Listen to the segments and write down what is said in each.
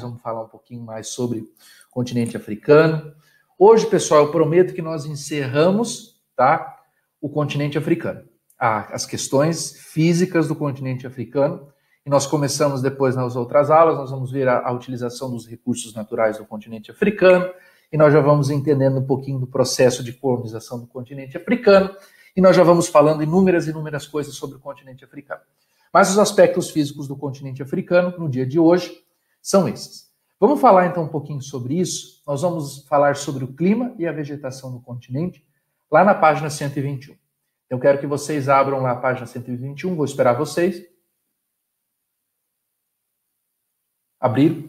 vamos falar um pouquinho mais sobre o continente africano. Hoje, pessoal, eu prometo que nós encerramos, tá, o continente africano, as questões físicas do continente africano, e nós começamos depois nas outras aulas, nós vamos ver a, a utilização dos recursos naturais do continente africano, e nós já vamos entendendo um pouquinho do processo de colonização do continente africano, e nós já vamos falando inúmeras e inúmeras coisas sobre o continente africano. Mas os aspectos físicos do continente africano, no dia de hoje, são esses. Vamos falar então um pouquinho sobre isso. Nós vamos falar sobre o clima e a vegetação do continente, lá na página 121. Eu quero que vocês abram lá a página 121, vou esperar vocês. Abrir.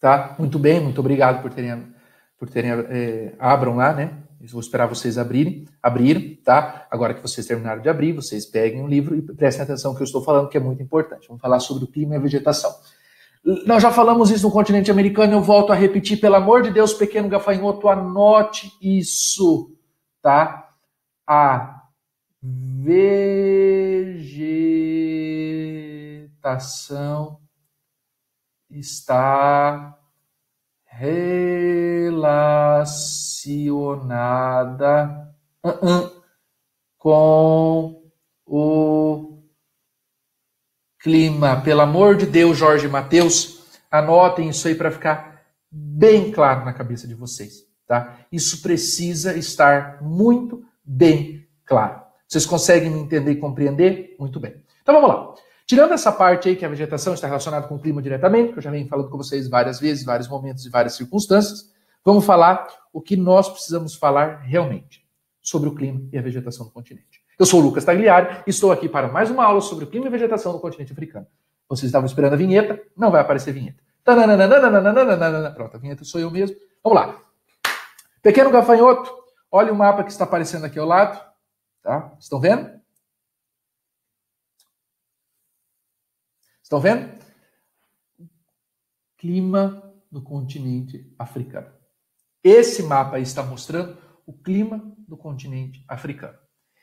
Tá? Muito bem, muito obrigado por terem por terem, é, abram lá, né? Eu vou esperar vocês abrirem, abrirem, tá? Agora que vocês terminaram de abrir, vocês peguem o livro e prestem atenção no que eu estou falando, que é muito importante. Vamos falar sobre o clima e a vegetação. Nós já falamos isso no continente americano, eu volto a repetir, pelo amor de Deus, pequeno gafanhoto, anote isso, tá? A vegetação está relacionada com o clima. Pelo amor de Deus, Jorge Mateus, anotem isso aí para ficar bem claro na cabeça de vocês, tá? Isso precisa estar muito bem claro. Vocês conseguem me entender e compreender? Muito bem. Então vamos lá. Tirando essa parte aí que a vegetação está relacionada com o clima diretamente, que eu já venho falando com vocês várias vezes, vários momentos e várias circunstâncias, vamos falar o que nós precisamos falar realmente sobre o clima e a vegetação do continente. Eu sou o Lucas Tagliari e estou aqui para mais uma aula sobre o clima e vegetação do continente africano. Vocês estavam esperando a vinheta? Não vai aparecer vinheta. Pronto, a vinheta sou eu mesmo. Vamos lá. Pequeno gafanhoto, olha o mapa que está aparecendo aqui ao lado. Tá? Estão vendo? Estão vendo? Clima do continente africano. Esse mapa está mostrando o clima do continente africano.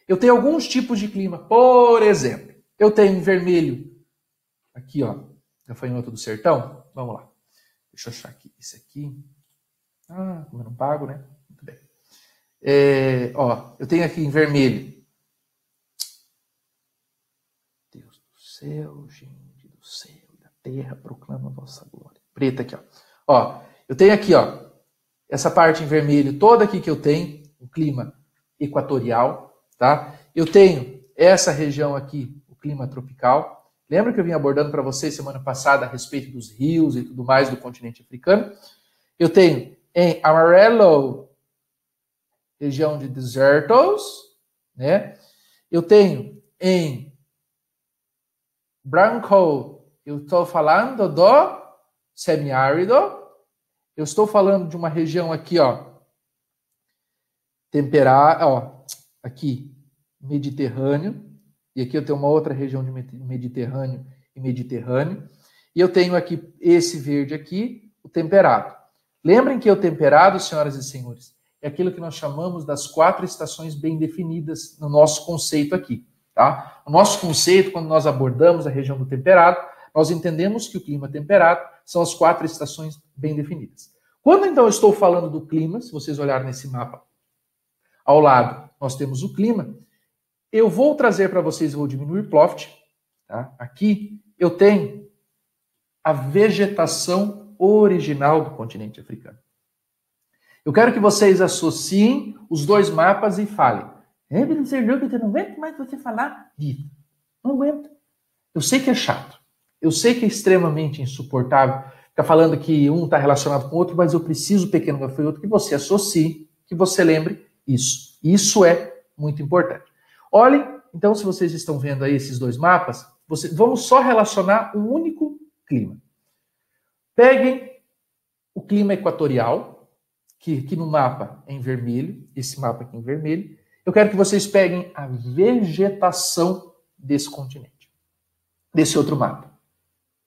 Eu tenho alguns tipos de clima. Por exemplo, eu tenho em vermelho, aqui ó, gafanhoto do sertão. Vamos lá. Deixa eu achar aqui. Esse aqui. Ah, como eu não pago, né? Muito bem. É, ó, eu tenho aqui em vermelho. Deus do céu, gente céu e da terra proclama a vossa glória. Preta aqui, ó. Ó, eu tenho aqui, ó, essa parte em vermelho toda aqui que eu tenho, o clima equatorial, tá? Eu tenho essa região aqui, o clima tropical. Lembra que eu vim abordando para vocês semana passada a respeito dos rios e tudo mais do continente africano? Eu tenho em amarelo região de desertos, né? Eu tenho em branco eu estou falando do semiárido. Eu estou falando de uma região aqui, ó, temperada, ó, aqui, Mediterrâneo. E aqui eu tenho uma outra região de Mediterrâneo e Mediterrâneo. E eu tenho aqui esse verde aqui, o temperado. Lembrem que o temperado, senhoras e senhores, é aquilo que nós chamamos das quatro estações bem definidas no nosso conceito aqui, tá? O nosso conceito, quando nós abordamos a região do temperado, nós entendemos que o clima temperado são as quatro estações bem definidas. Quando então eu estou falando do clima, se vocês olharem nesse mapa, ao lado nós temos o clima, eu vou trazer para vocês, vou diminuir Ploft, tá? aqui eu tenho a vegetação original do continente africano. Eu quero que vocês associem os dois mapas e falem. É, não eu não aguento mais você falar disso. Não aguento. Eu sei que é chato. Eu sei que é extremamente insuportável ficar falando que um está relacionado com o outro, mas eu preciso, pequeno gafanhoto, que você associe, que você lembre isso. Isso é muito importante. Olhem, então, se vocês estão vendo aí esses dois mapas, você, vamos só relacionar um único clima. Peguem o clima equatorial, que aqui no mapa é em vermelho, esse mapa aqui em vermelho. Eu quero que vocês peguem a vegetação desse continente, desse outro mapa.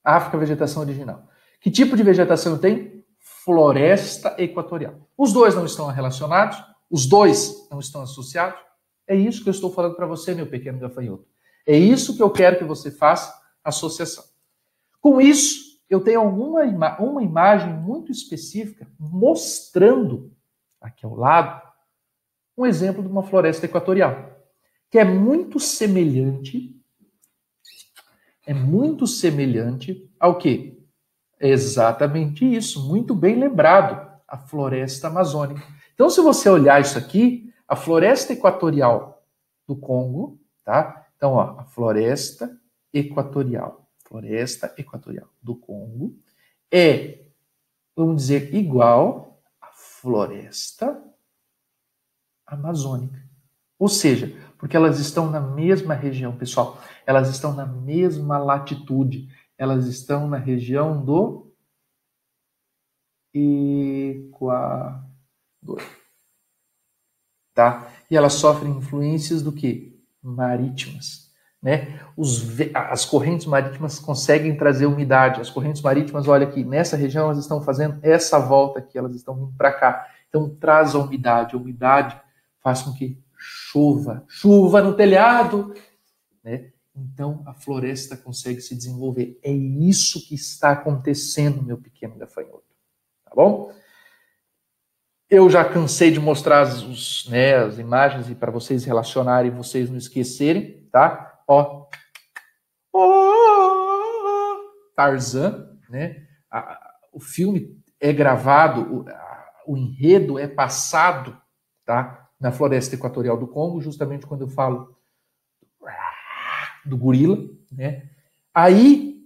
África, vegetação original. Que tipo de vegetação tem? Floresta equatorial. Os dois não estão relacionados? Os dois não estão associados? É isso que eu estou falando para você, meu pequeno gafanhoto. É isso que eu quero que você faça associação. Com isso, eu tenho alguma ima uma imagem muito específica mostrando aqui ao lado um exemplo de uma floresta equatorial, que é muito semelhante é muito semelhante ao que? Exatamente isso, muito bem lembrado, a floresta amazônica. Então, se você olhar isso aqui, a floresta equatorial do Congo, tá? Então, ó, a floresta equatorial, floresta equatorial do Congo é, vamos dizer, igual à floresta amazônica. Ou seja, porque elas estão na mesma região, pessoal, elas estão na mesma latitude, elas estão na região do Equador. Tá? E elas sofrem influências do que? Marítimas. Né? Os, as correntes marítimas conseguem trazer umidade. As correntes marítimas, olha aqui, nessa região elas estão fazendo essa volta aqui, elas estão vindo para cá. Então traz a umidade. A umidade faz com que chova, chuva no telhado, né? Então a floresta consegue se desenvolver. É isso que está acontecendo, meu pequeno gafanhoto. Tá bom? Eu já cansei de mostrar as, né, as imagens e para vocês relacionarem vocês não esquecerem, tá? Ó. Tarzan, né? o filme é gravado, o, o enredo é passado, tá? na floresta equatorial do Congo, justamente quando eu falo do gorila, né? Aí,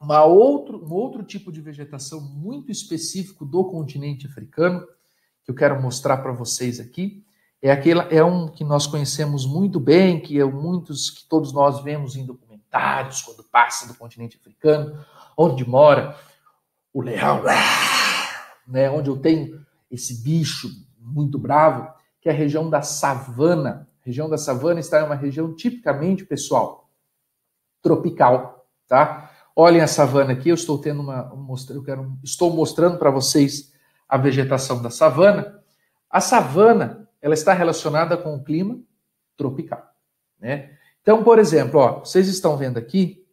uma outro, um outro tipo de vegetação muito específico do continente africano, que eu quero mostrar para vocês aqui, é aquela é um que nós conhecemos muito bem, que é muitos que todos nós vemos em documentários quando passa do continente africano, onde mora o leão, né, onde eu tenho esse bicho muito bravo, que é a região da savana. A região da savana está em uma região tipicamente, pessoal, tropical, tá? Olhem a savana aqui, eu estou tendo uma eu quero, estou mostrando para vocês a vegetação da savana. A savana, ela está relacionada com o clima tropical, né? Então, por exemplo, ó, vocês estão vendo aqui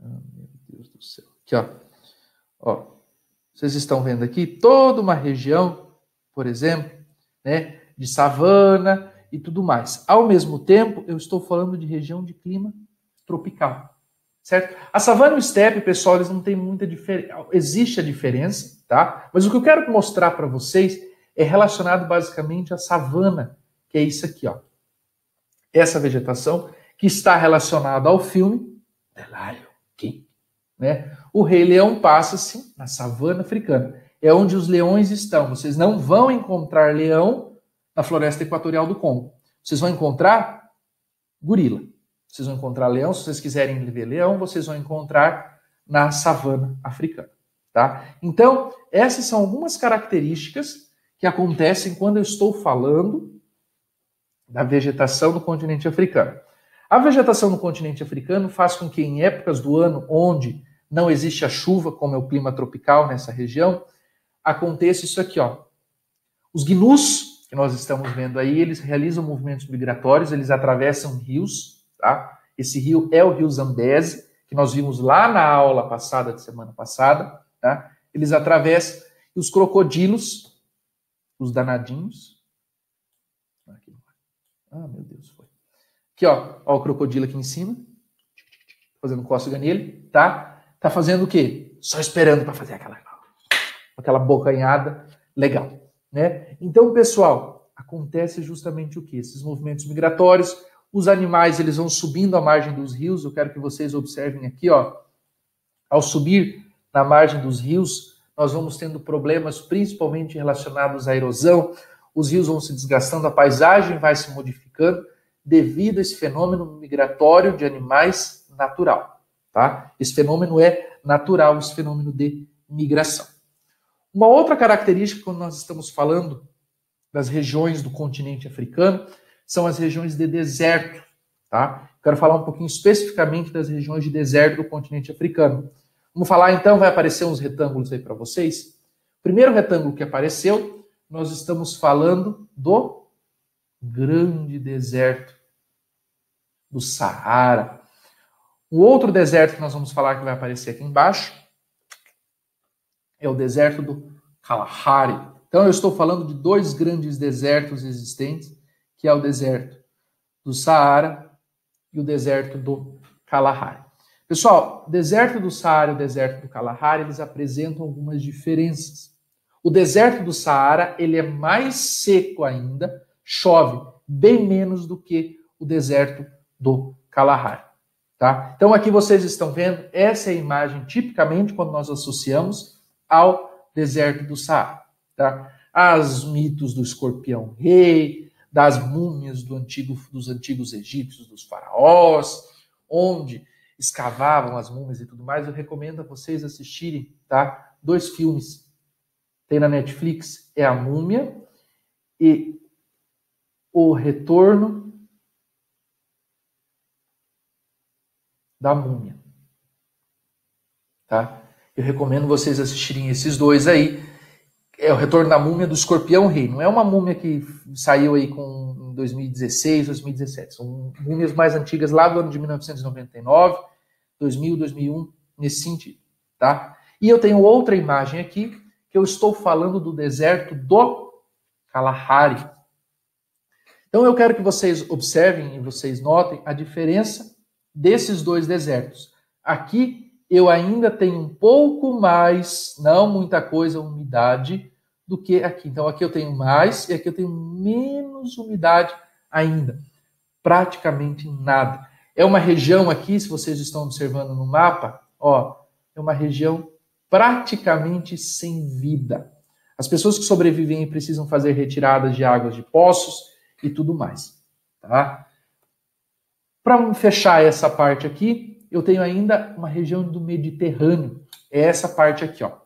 oh, meu Deus do céu. Aqui, ó. Ó, vocês estão vendo aqui toda uma região, por exemplo, né, de savana e tudo mais. Ao mesmo tempo, eu estou falando de região de clima tropical, certo? A savana e o estepe, pessoal, eles não têm muita diferença. Existe a diferença, tá? Mas o que eu quero mostrar para vocês é relacionado basicamente à savana, que é isso aqui, ó. Essa vegetação que está relacionada ao filme The Lion King, né? O Rei Leão passa-se na savana africana. É onde os leões estão. Vocês não vão encontrar leão na floresta equatorial do Congo. Vocês vão encontrar gorila. Vocês vão encontrar leão. Se vocês quiserem ver leão, vocês vão encontrar na savana africana. Tá? Então, essas são algumas características que acontecem quando eu estou falando da vegetação do continente africano. A vegetação no continente africano faz com que, em épocas do ano onde não existe a chuva, como é o clima tropical nessa região, aconteça isso aqui, ó. Os gnus, que nós estamos vendo aí, eles realizam movimentos migratórios, eles atravessam rios, tá? Esse rio é o rio Zambeze, que nós vimos lá na aula passada, de semana passada, tá? Eles atravessam, e os crocodilos, os danadinhos, ah, meu Deus, foi. Aqui, ó, ó o crocodilo aqui em cima, fazendo cócega nele, tá? Tá fazendo o quê? Só esperando para fazer aquela aquela bocanhada legal, né? Então, pessoal, acontece justamente o que? Esses movimentos migratórios, os animais eles vão subindo a margem dos rios. Eu quero que vocês observem aqui, ó. Ao subir na margem dos rios, nós vamos tendo problemas principalmente relacionados à erosão. Os rios vão se desgastando, a paisagem vai se modificando devido a esse fenômeno migratório de animais natural. Tá? Esse fenômeno é natural, esse fenômeno de migração. Uma outra característica quando nós estamos falando das regiões do continente africano são as regiões de deserto. Tá? Quero falar um pouquinho especificamente das regiões de deserto do continente africano. Vamos falar então, vai aparecer uns retângulos aí para vocês. Primeiro retângulo que apareceu, nós estamos falando do grande deserto do Saara. O outro deserto que nós vamos falar que vai aparecer aqui embaixo é o deserto do Kalahari. Então eu estou falando de dois grandes desertos existentes, que é o deserto do Saara e o deserto do Kalahari. Pessoal, deserto do Saara e o deserto do Kalahari, eles apresentam algumas diferenças. O deserto do Saara, ele é mais seco ainda, chove bem menos do que o deserto do Kalahari. Tá? Então aqui vocês estão vendo, essa é a imagem tipicamente quando nós associamos ao deserto do Saara. Tá? As mitos do escorpião rei, das múmias do antigo, dos antigos egípcios, dos faraós, onde escavavam as múmias e tudo mais, eu recomendo a vocês assistirem tá? dois filmes. Tem na Netflix, é A Múmia e O Retorno da múmia. Tá? Eu recomendo vocês assistirem esses dois aí. É o Retorno da Múmia do Escorpião Rei. Não é uma múmia que saiu aí com em 2016, 2017. São múmias mais antigas lá do ano de 1999, 2000, 2001, nesse sentido, tá? E eu tenho outra imagem aqui que eu estou falando do deserto do Kalahari. Então eu quero que vocês observem e vocês notem a diferença desses dois desertos. Aqui eu ainda tenho um pouco mais, não muita coisa, umidade, do que aqui. Então aqui eu tenho mais e aqui eu tenho menos umidade ainda. Praticamente nada. É uma região aqui, se vocês estão observando no mapa, ó, é uma região praticamente sem vida. As pessoas que sobrevivem precisam fazer retiradas de águas de poços e tudo mais, tá? Para fechar essa parte aqui, eu tenho ainda uma região do Mediterrâneo. É essa parte aqui, ó.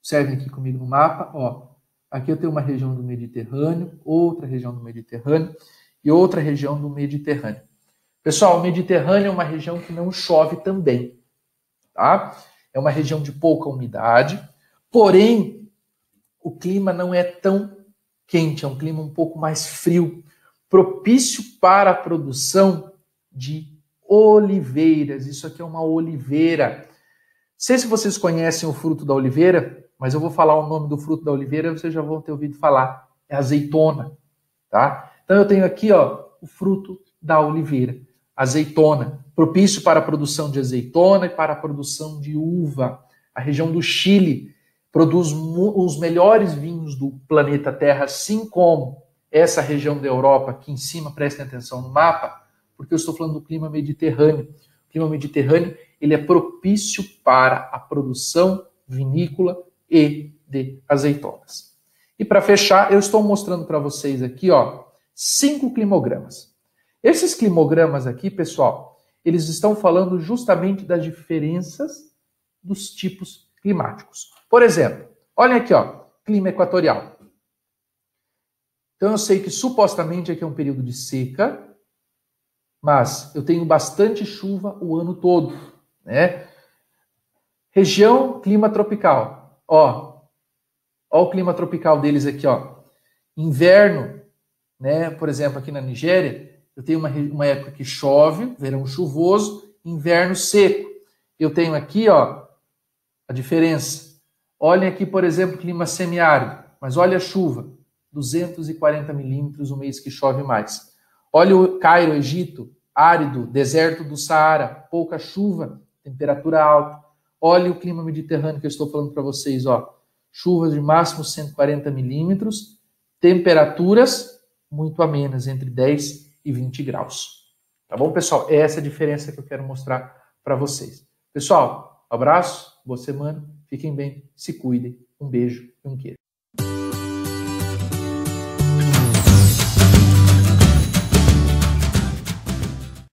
Observem aqui comigo no mapa, ó. Aqui eu tenho uma região do Mediterrâneo, outra região do Mediterrâneo e outra região do Mediterrâneo. Pessoal, o Mediterrâneo é uma região que não chove também, tá? É uma região de pouca umidade, porém o clima não é tão quente, é um clima um pouco mais frio, propício para a produção de oliveiras. Isso aqui é uma oliveira. Sei se vocês conhecem o fruto da oliveira, mas eu vou falar o nome do fruto da oliveira, vocês já vão ter ouvido falar. É azeitona, tá? Então eu tenho aqui, ó, o fruto da oliveira, azeitona, propício para a produção de azeitona e para a produção de uva. A região do Chile produz os melhores vinhos do planeta Terra, assim como essa região da Europa aqui em cima, prestem atenção no mapa, porque eu estou falando do clima mediterrâneo. O clima mediterrâneo ele é propício para a produção vinícola e de azeitonas. E para fechar, eu estou mostrando para vocês aqui, ó, cinco climogramas. Esses climogramas aqui, pessoal, eles estão falando justamente das diferenças dos tipos climáticos. Por exemplo, olhem aqui, ó, clima equatorial. Então eu sei que supostamente aqui é um período de seca, mas eu tenho bastante chuva o ano todo, né? Região clima tropical. Ó, ó o clima tropical deles aqui, ó. Inverno, né? Por exemplo, aqui na Nigéria, eu tenho uma, uma época que chove, verão chuvoso, inverno seco. Eu tenho aqui, ó, a diferença. Olhem aqui, por exemplo, clima semiárido, mas olha a chuva, 240 milímetros o mês que chove mais. Olha o Cairo, Egito, árido, deserto do Saara, pouca chuva, temperatura alta. Olha o clima mediterrâneo que eu estou falando para vocês, ó. Chuvas de máximo 140 milímetros, temperaturas muito amenas, entre 10 e 20 graus. Tá bom, pessoal? É essa a diferença que eu quero mostrar para vocês. Pessoal, abraço, boa semana, fiquem bem, se cuidem, um beijo e um queijo.